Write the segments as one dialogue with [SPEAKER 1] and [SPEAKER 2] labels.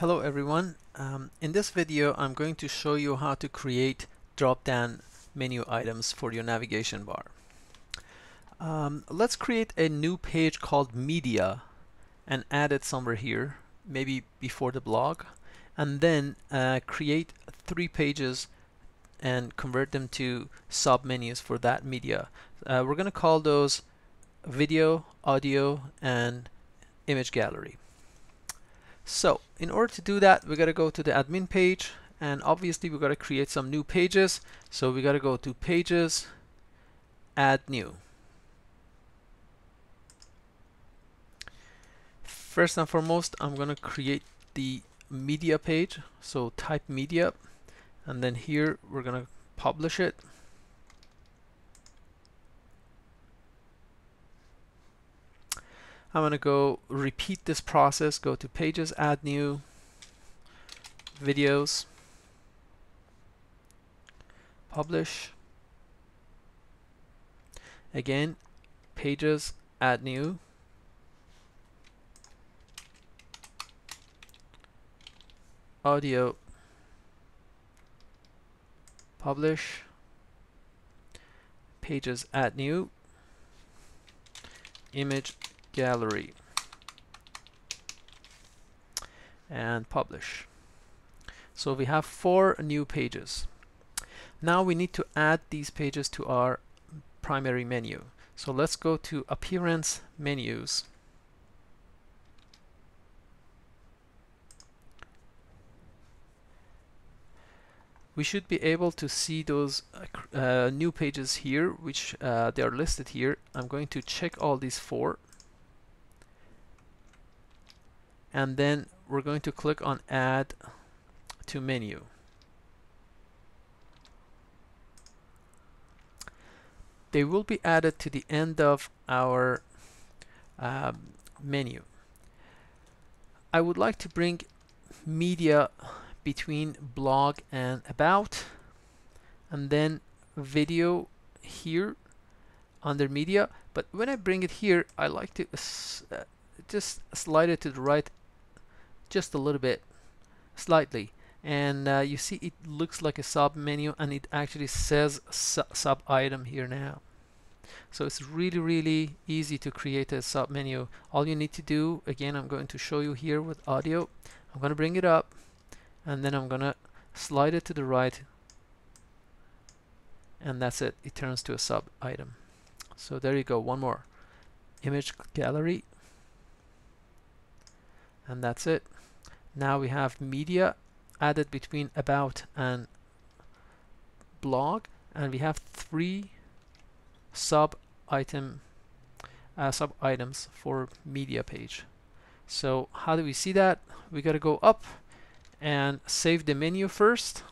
[SPEAKER 1] Hello everyone. Um, in this video I'm going to show you how to create drop-down menu items for your navigation bar. Um, let's create a new page called media and add it somewhere here maybe before the blog and then uh, create three pages and convert them to sub menus for that media. Uh, we're going to call those video, audio, and image gallery. So in order to do that, we got to go to the admin page and obviously we got to create some new pages. So we got to go to pages, add new. First and foremost, I'm going to create the media page. So type media and then here we're going to publish it. I'm going to go repeat this process, go to pages, add new, videos, publish, again, pages, add new, audio, publish, pages, add new, image, gallery and publish. So we have four new pages. Now we need to add these pages to our primary menu. So let's go to appearance menus we should be able to see those uh, new pages here which uh, they are listed here I'm going to check all these four and then we're going to click on add to menu. They will be added to the end of our um, menu. I would like to bring media between blog and about and then video here under media. But when I bring it here I like to uh, just slide it to the right just a little bit slightly. And uh, you see it looks like a sub menu and it actually says su sub item here now. So it's really really easy to create a sub menu. All you need to do again I'm going to show you here with audio. I'm going to bring it up and then I'm gonna slide it to the right and that's it. It turns to a sub item. So there you go one more. Image gallery. And that's it now we have media added between about and blog and we have three sub item uh, sub items for media page. So how do we see that? We got to go up and save the menu first.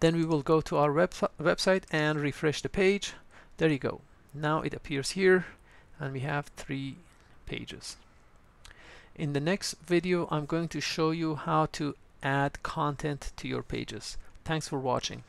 [SPEAKER 1] Then we will go to our web website and refresh the page. There you go. Now it appears here and we have three pages. In the next video I'm going to show you how to add content to your pages. Thanks for watching